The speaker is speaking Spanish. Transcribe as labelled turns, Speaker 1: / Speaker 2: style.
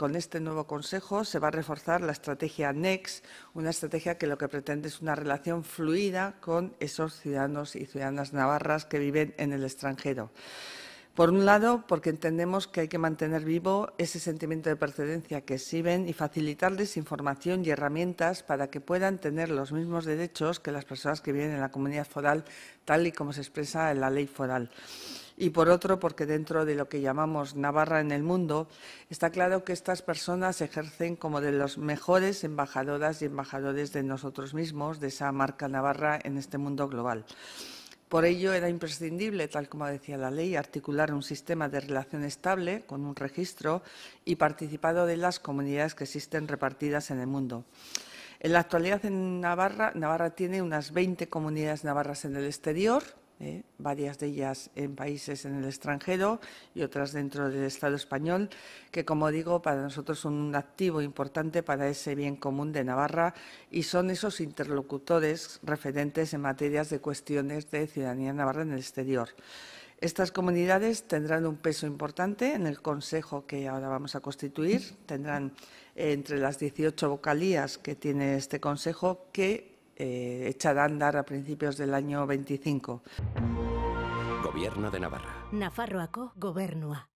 Speaker 1: con este nuevo Consejo se va a reforzar la estrategia NEX, una estrategia que lo que pretende es una relación fluida con esos ciudadanos y ciudadanas navarras que viven en el extranjero. Por un lado, porque entendemos que hay que mantener vivo ese sentimiento de pertenencia que exhiben y facilitarles información y herramientas para que puedan tener los mismos derechos que las personas que viven en la comunidad foral, tal y como se expresa en la ley foral. Y por otro, porque dentro de lo que llamamos Navarra en el mundo, está claro que estas personas ejercen como de los mejores embajadoras y embajadores de nosotros mismos, de esa marca Navarra en este mundo global. Por ello, era imprescindible, tal como decía la ley, articular un sistema de relación estable con un registro y participado de las comunidades que existen repartidas en el mundo. En la actualidad, en Navarra, Navarra tiene unas 20 comunidades navarras en el exterior, ¿eh? varias de ellas en países en el extranjero y otras dentro del Estado español, que, como digo, para nosotros son un activo importante para ese bien común de Navarra y son esos interlocutores referentes en materias de cuestiones de ciudadanía navarra en el exterior. Estas comunidades tendrán un peso importante en el Consejo que ahora vamos a constituir. Tendrán eh, entre las 18 vocalías que tiene este Consejo que eh, echada a andar a principios del año 25.
Speaker 2: Gobierno de Navarra.
Speaker 3: Nafarroako gobernua.